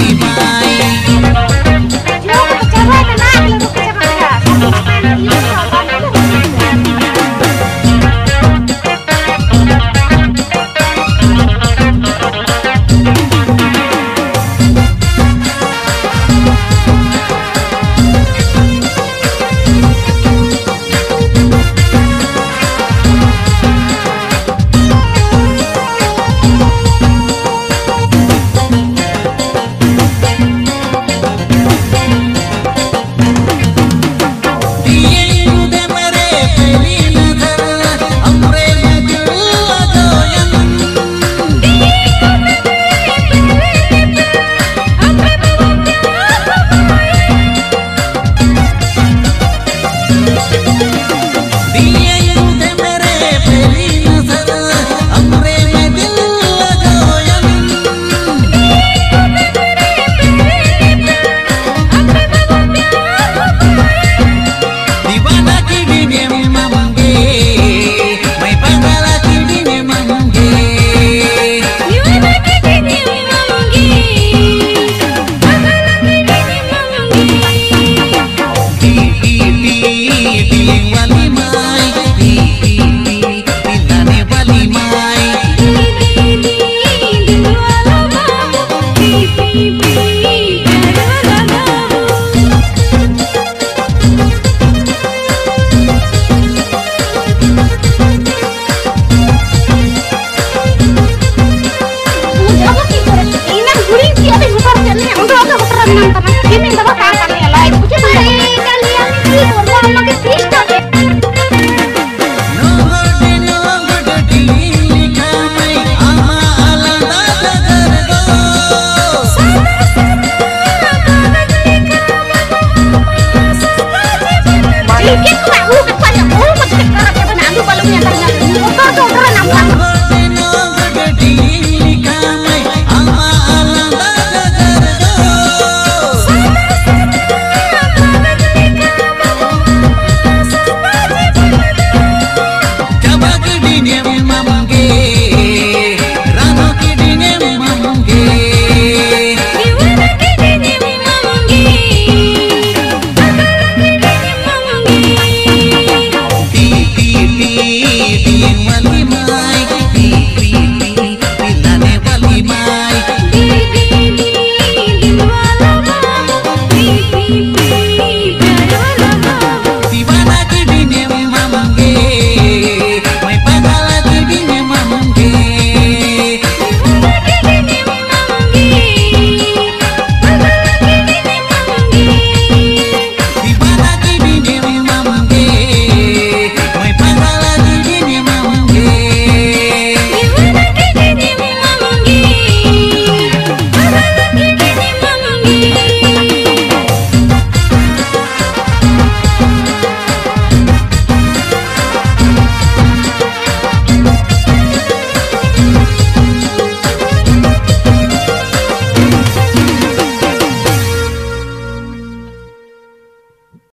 की माई being when